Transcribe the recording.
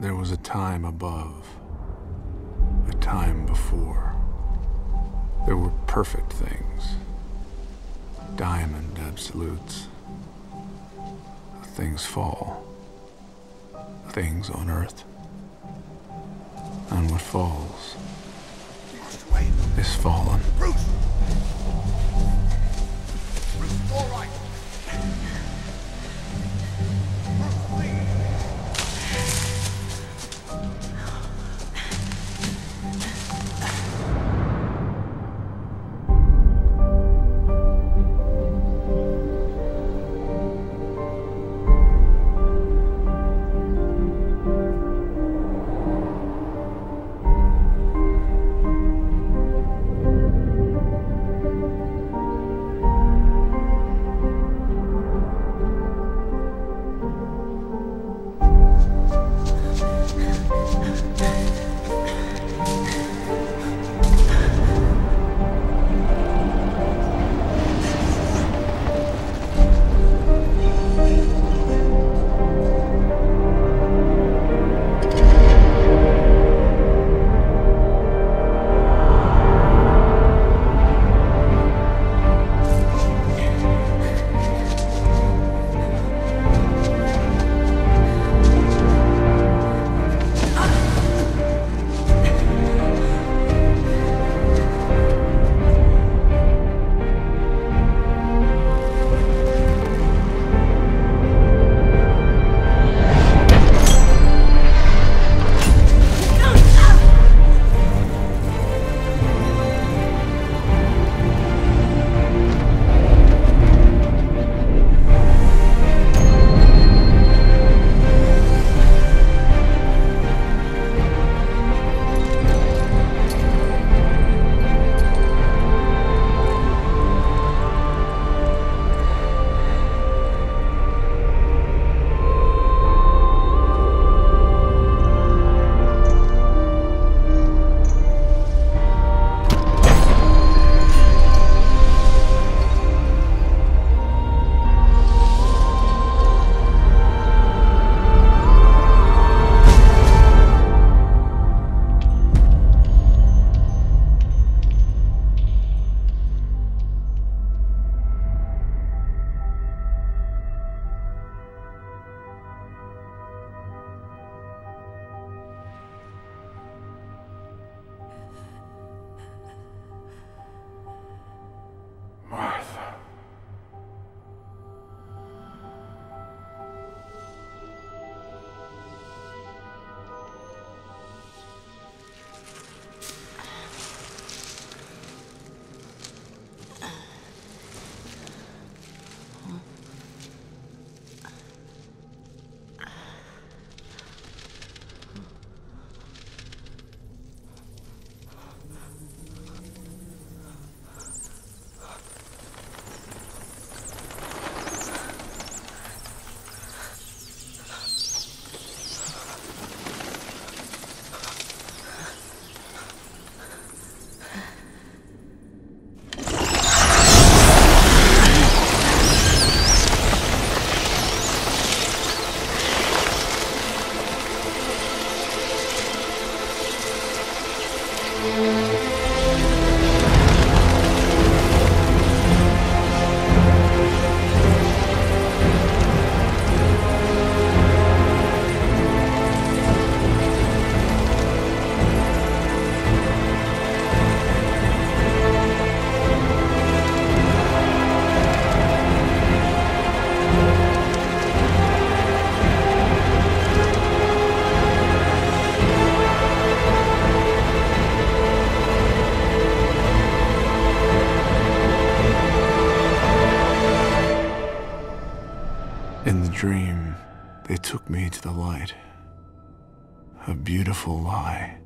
There was a time above, a time before. There were perfect things, diamond absolutes. Things fall, things on earth. And what falls is fallen. Bruce, dream, they took me to the light. A beautiful lie.